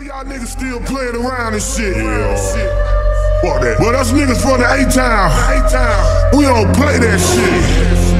lot of y'all niggas still playing around and shit. Yeah. Fuck that. Well, us niggas from the A-Town, A-Town, we don't play that shit. Play that shit.